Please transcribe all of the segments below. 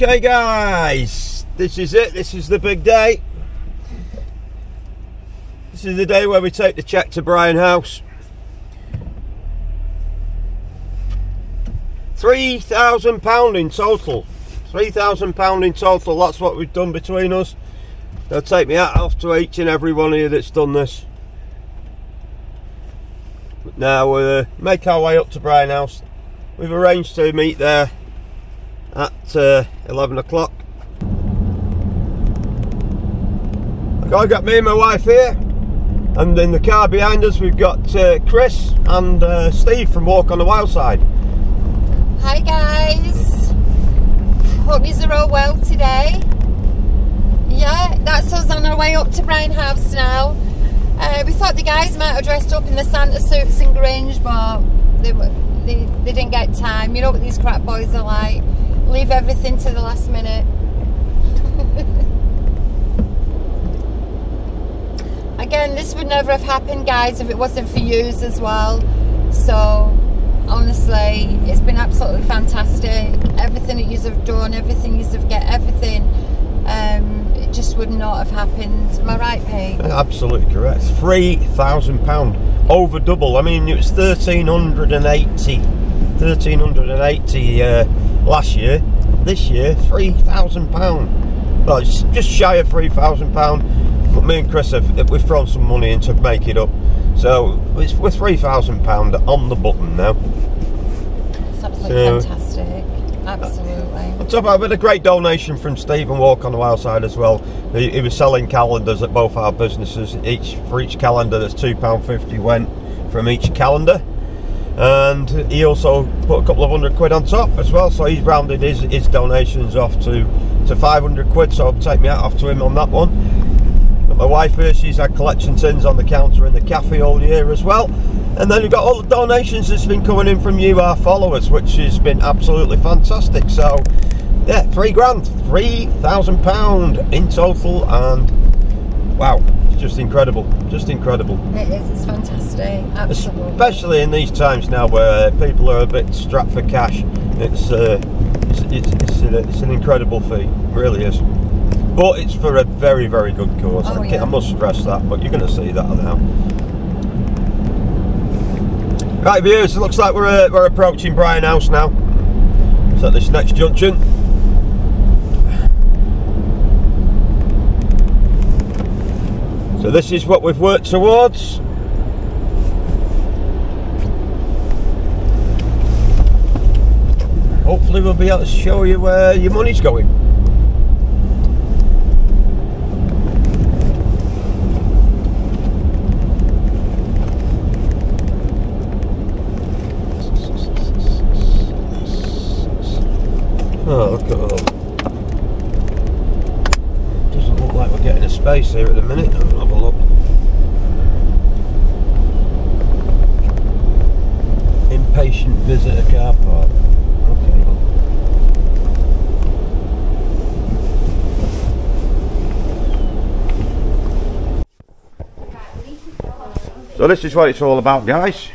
Okay guys, this is it, this is the big day. This is the day where we take the check to Brian House. £3,000 in total. £3,000 in total, that's what we've done between us. I'll take me hat off to each and every one of you that's done this. Now we'll uh, make our way up to Brian House. We've arranged to meet there at uh, 11 o'clock. I've got me and my wife here and in the car behind us we've got uh, Chris and uh, Steve from Walk on the Wild Side. Hi guys, hope you're all well today. Yeah, that's us on our way up to Brian House now. Uh, we thought the guys might have dressed up in the Santa suits and Grange, but they, they, they didn't get time. You know what these crap boys are like leave everything to the last minute. Again, this would never have happened, guys, if it wasn't for yous as well. So, honestly, it's been absolutely fantastic. Everything that yous have done, everything yous have get, everything. Um, it just would not have happened. Am I right, Pete? Absolutely correct. Three thousand pound over double. I mean, it was thirteen hundred and eighty. Thirteen hundred and eighty. Uh, last year. This year, three thousand pound. Well, it's just shy of three thousand pound. But me and Chris have we've thrown some money in to make it up. So it's we're three thousand pound on the button now. It's absolutely so, fantastic. Absolutely. On top of that, a great donation from Stephen Walk on the Wild Side as well. He, he was selling calendars at both our businesses. Each for each calendar, that's two pound fifty went from each calendar and he also put a couple of hundred quid on top as well so he's rounded his, his donations off to to 500 quid so I'll take me out off to him on that one. But my wife here she's had collection tins on the counter in the cafe all year as well. And then you've got all the donations that's been coming in from you our followers which has been absolutely fantastic. So yeah three grand three thousand pound in total and wow just incredible, just incredible. It is, it's fantastic, absolutely. Especially in these times now where people are a bit strapped for cash. It's, uh, it's, it's, it's, a, it's, an incredible feat, it really is. But it's for a very, very good cause. Oh, I, yeah. I must stress that, but you're going to see that now. Right, viewers, it looks like we're, uh, we're approaching Brian House now. It's at this next junction. So this is what we've worked towards. Hopefully we'll be able to show you where your money's going. Oh, look at all getting a space here at the minute. I'll have a look. Impatient visitor car park. Okay. So this is what it's all about guys.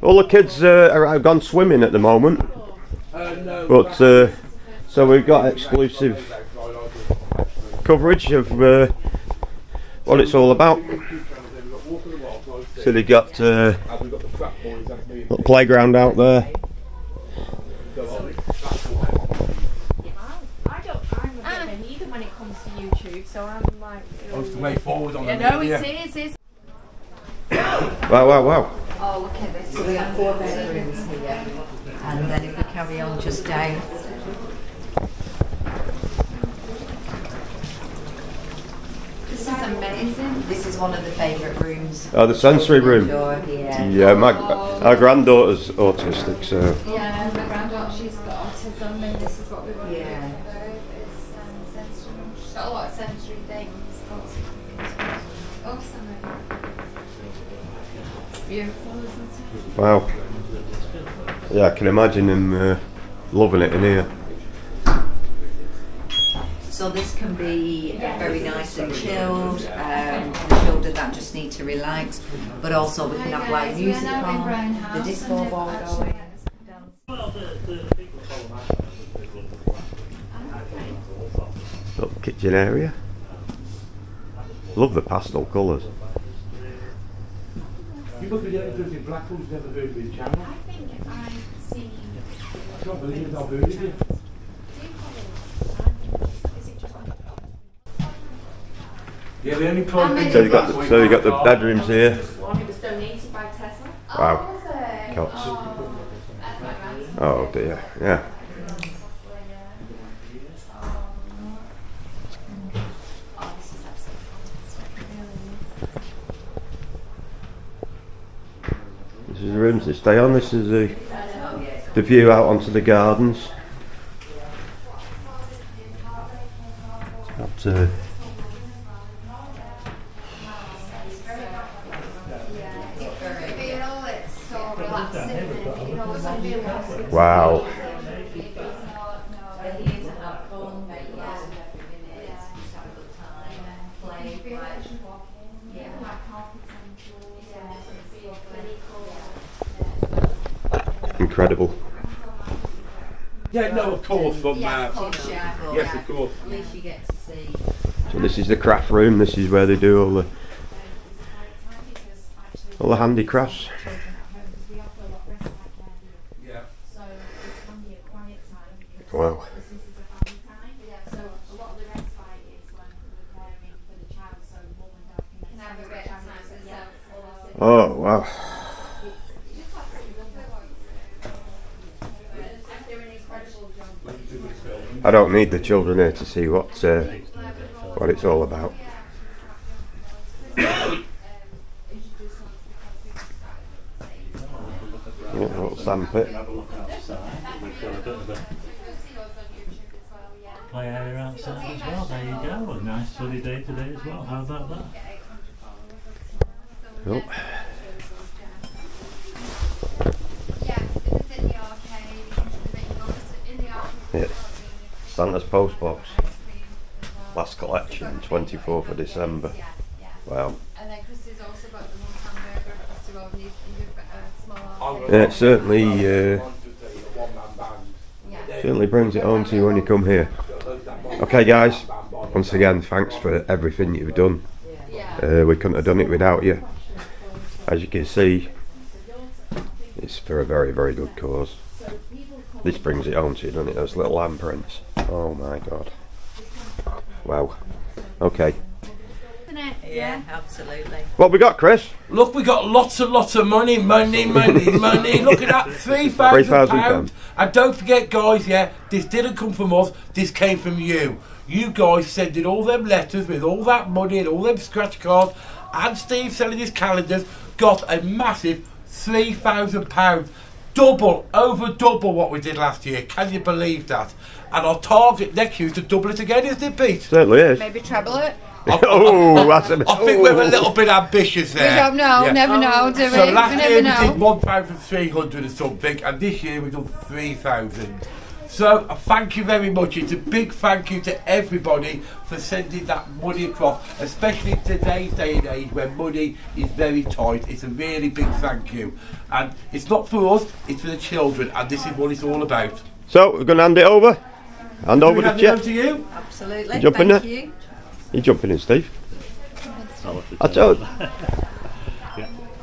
All the kids uh, are gone swimming at the moment. But uh, so we've got exclusive coverage of uh, what it's all about. So they've got uh, playground out there. So I'm like, oh, it's the way forward on yeah, no, it is. It's... wow, wow, wow. Oh, look at this. So we got four bedrooms here and then if we carry on just down This is amazing. This is one of the favourite rooms. Oh, the sensory room. Door, yeah. yeah, my our granddaughter's autistic, so. Yeah, my granddaughter, she's got autism, and this is what we want yeah. to do. It's um, sensory room. She's got a lot of sensory things. Beautiful, isn't it? Wow. Yeah, I can imagine him uh, loving it in here. So this can be very nice and chilled, um, chilled that just need to relax, but also we can have live music on, the disco ball going. Little kitchen area. Love the pastel colours. You must be able to Blackpool's never heard of his channel. I think I've seen. I can't believe I've heard of it. Yeah, the only problem. So you got the, so you got the bedrooms here. One it was donated by Tesla. Wow. Oh, was it? Cots. Oh, that's my grandson. Oh dear. Yeah. Is the rooms they stay on. This is the the view out onto the gardens. Got, uh, You know, it's so relaxing. and, You know, it's a real relaxing. wow. They're here to have fun, make lots of every minute, just have a good time, play, like, Yeah, like carpets and floors and stuff. Incredible. Yeah, no, of course, from Yeah, of course, yeah. Yes, of course. at least you get to see. So this is the craft room. This is where they do all the all the handicrafts. Yeah. Oh it can be a quiet time because Wow. this is a family time. Yeah. So a lot of the respite is when we're caring for the child, so mum and dad can have a bit of time to themselves. Oh wow. They're an incredible job. I don't need the children here to see what uh, what it's all about. Yeah, little sandpit. play area outside as well. There you go. A nice sunny day today as well. How about that? Oh, Santa's post box. Last collection, 24th of December. Yeah, yeah. Wow. And then Christy's also got the one hamburger across the road. and you- you've got a small arcade. Yeah, it certainly uh, One-man band. Yeah. certainly brings it home to you when you come here. Okay, guys. Once again, thanks for everything you've done. Uh, we couldn't have done it without you. As you can see, it's for a very, very good cause. This brings it home to you, doesn't it? Those little handprints. Oh my god. Wow. Okay. Yeah, absolutely. What we got, Chris? Look, we got lots and lots of money, money, money, money. Look at that, three thousand pounds. And don't forget, guys, yeah, this didn't come from us. This came from you. You guys sending all them letters with all that money and all them scratch cards, and Steve selling his calendars got a massive three thousand pounds. Double, over double what we did last year. Can you believe that? And our target next year is to double it again, isn't it, Pete? Certainly is. Maybe treble it. oh, that's a I think we're a oh. little bit ambitious there. We don't know. Yeah. Never know, do we? So we last never year we know. did 1,300 and something, and this year we've done 3,000. So thank you very much. It's a big thank you to everybody for sending that money across, especially in today's day and age where money is very tight. It's a really big thank you. And it's not for us, it's for the children, and this is what it's all about. So, we're going to hand it over. Hand over Can we to hand it over Chet. to you? Absolutely. Jump in Thank there. you. You jumping in, Steve? I'll have to I tell told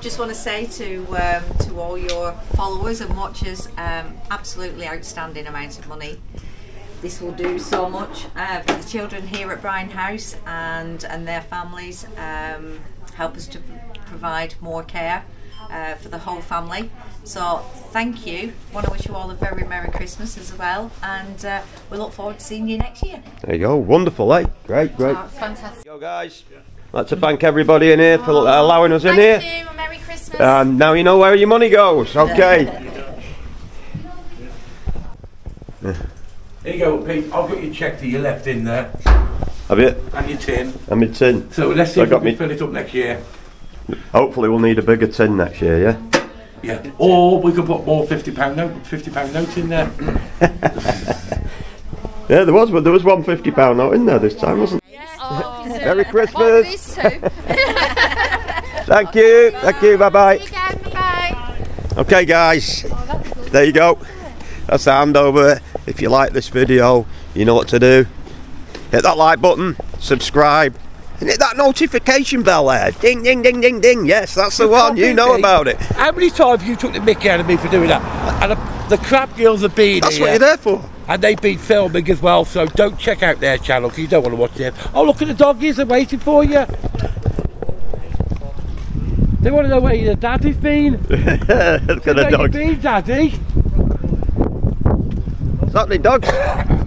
Just want to say to um, to all your followers and watchers, um, absolutely outstanding amount of money. This will do so much uh, for the children here at Brian House and and their families. Um, help us to provide more care uh, for the whole family. So thank you. Want to wish you all a very merry Christmas as well, and uh, we look forward to seeing you next year. There you go. Wonderful, eh? Great, great. Oh, fantastic. Go, guys. Like to thank everybody in here for allowing us in Thank here. you. And Merry Christmas. And now you know where your money goes. Okay. Here you go, Pete. I've got your cheque that you left in there, Have you? and your tin. I'm in tin. So let's see I if we got can me- fill it up next year. Hopefully, we'll need a bigger tin next year, yeah? Yeah. Or we could put more fifty pound note, fifty pound notes in there. Yeah, there was, but there was one fifty pound note in there this time, wasn't there? Oh, Merry What, Christmas. these two? Thank you. Thank you. Bye bye. See you guys. Bye. Okay, guys. There you go. That's the handover. If you like this video, you know what to do. Hit that like button, subscribe, and hit that notification bell there. Ding, ding, ding, ding, ding. Yes, that's the one. You know about it. How many times have you took the mickey out of me for doing that? And the, the crap girls have been That's here. what you're there for. And they've been filming as well, so don't check out their channel because you don't want to watch them. Oh, look at the doggies, they're waiting for you. They want to know where your daddy's been. Look at the dog. been, daddy? That the dog?